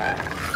back.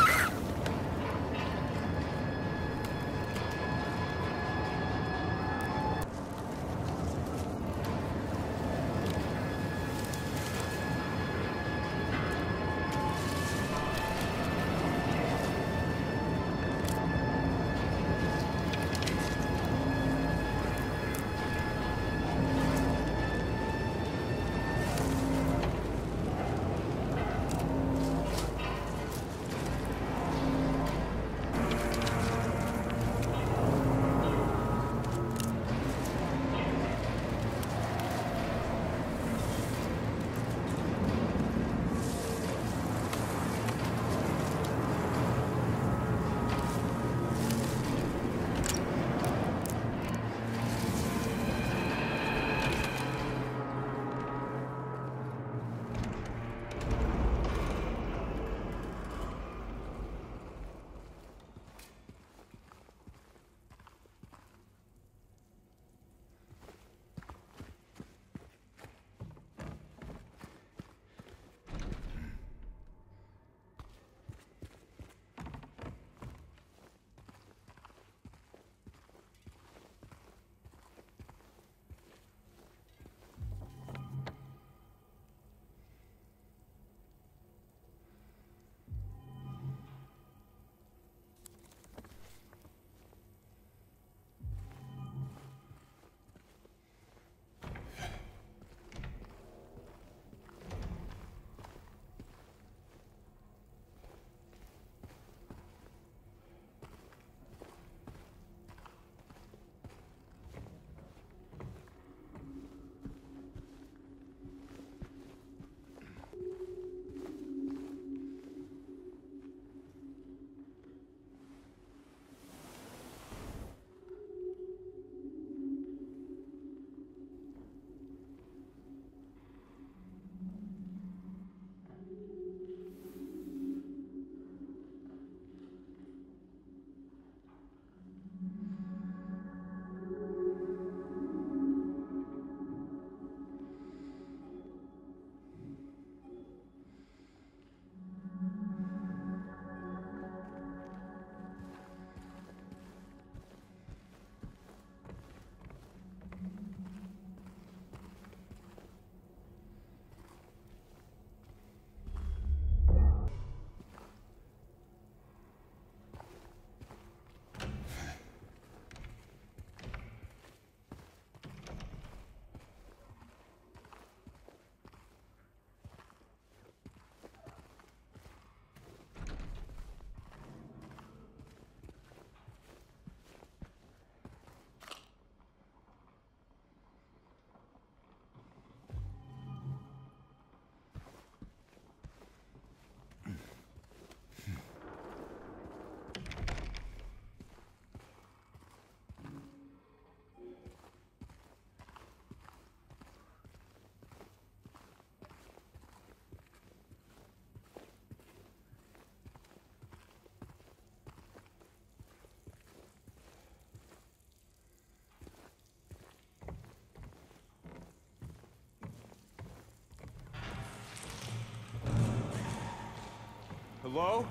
Hello?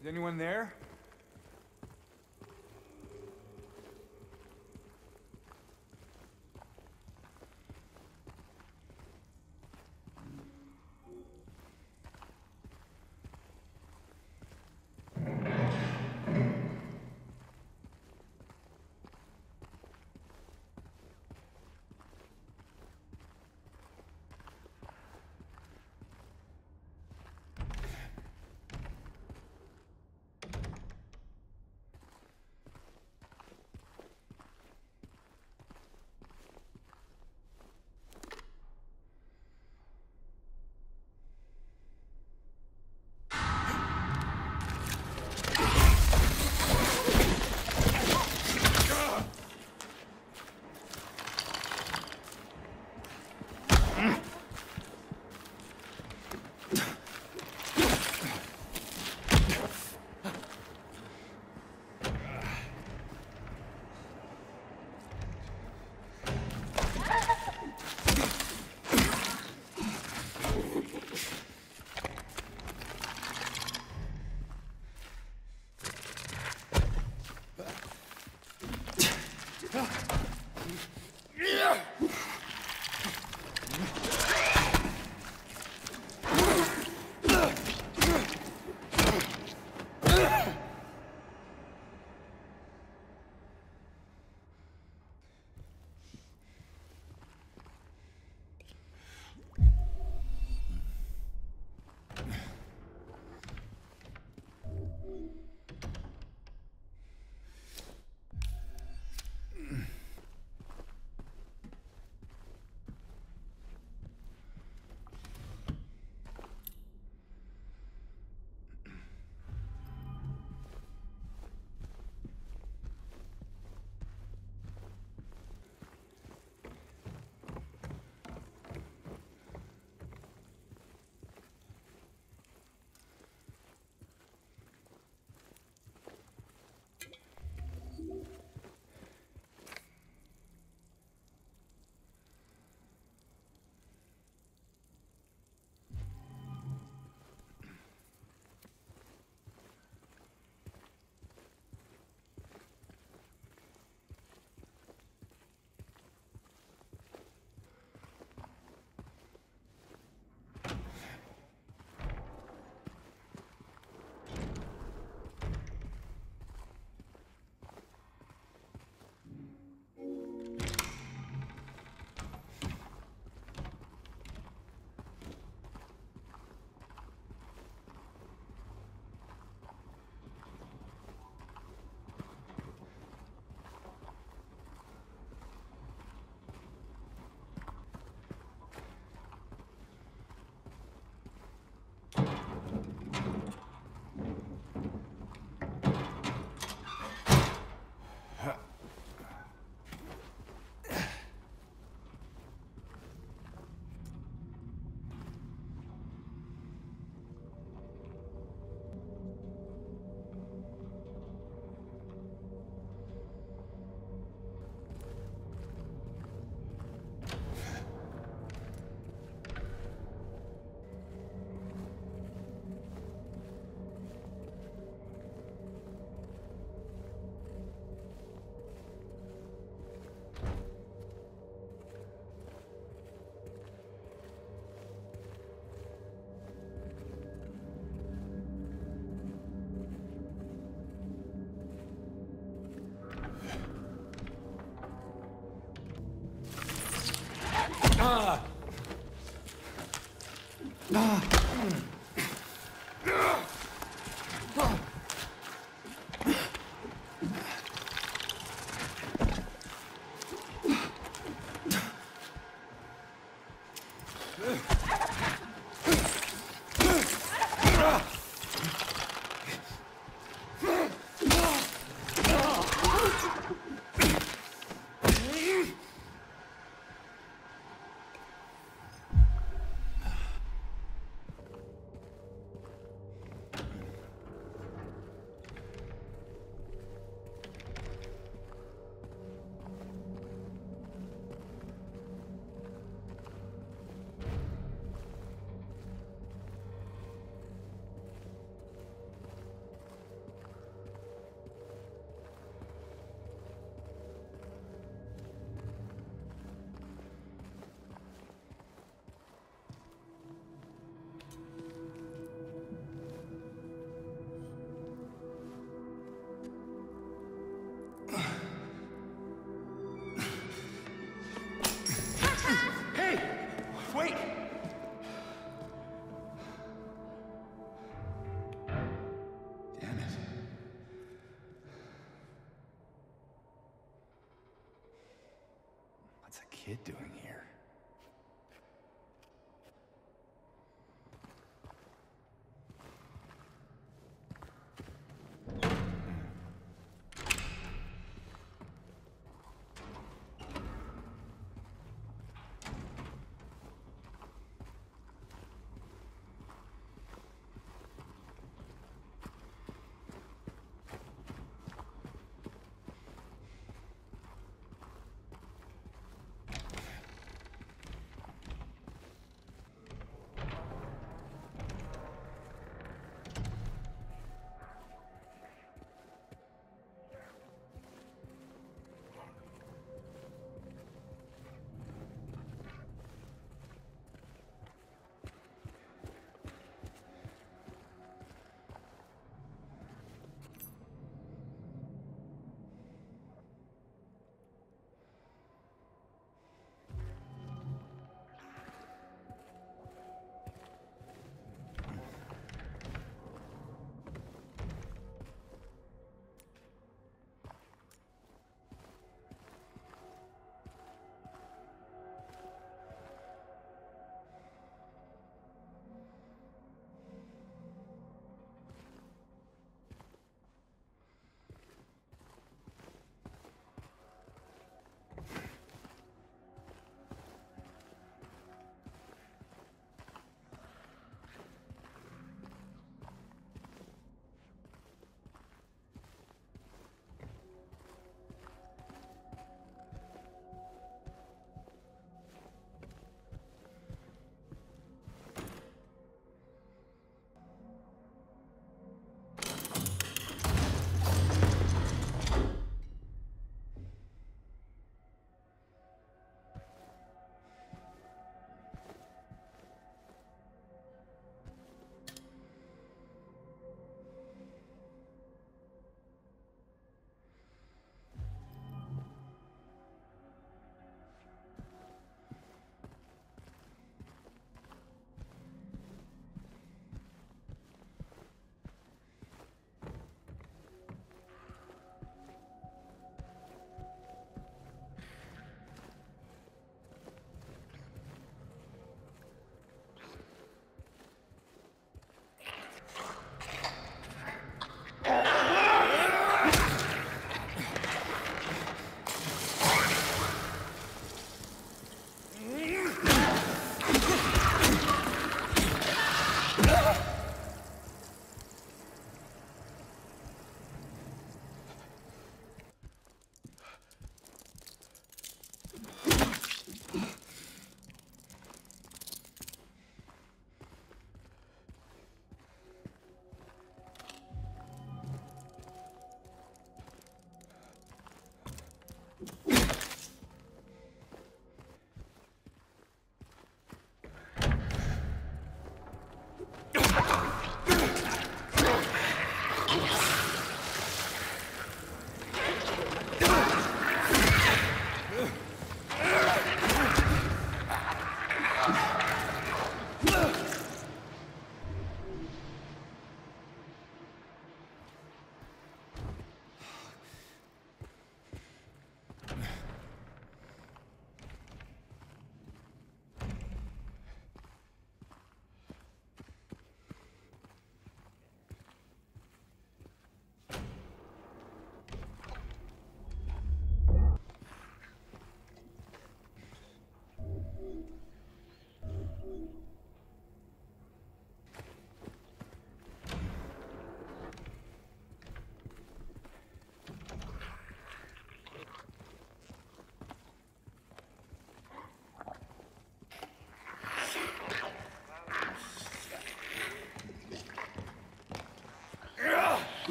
Is anyone there?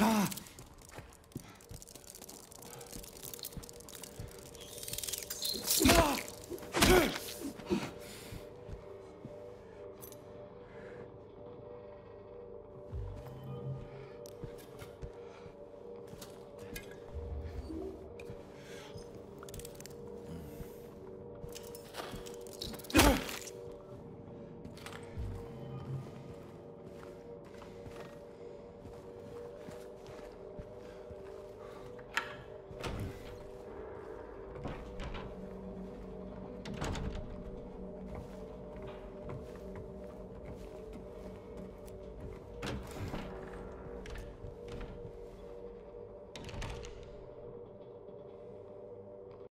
Ah!